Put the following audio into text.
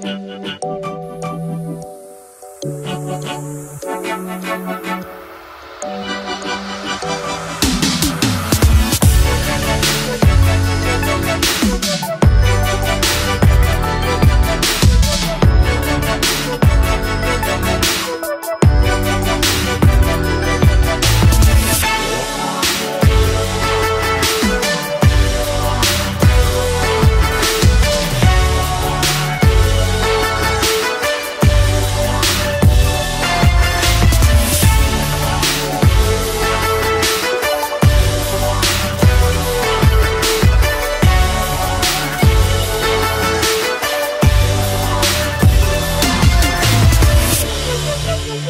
Mm-hmm.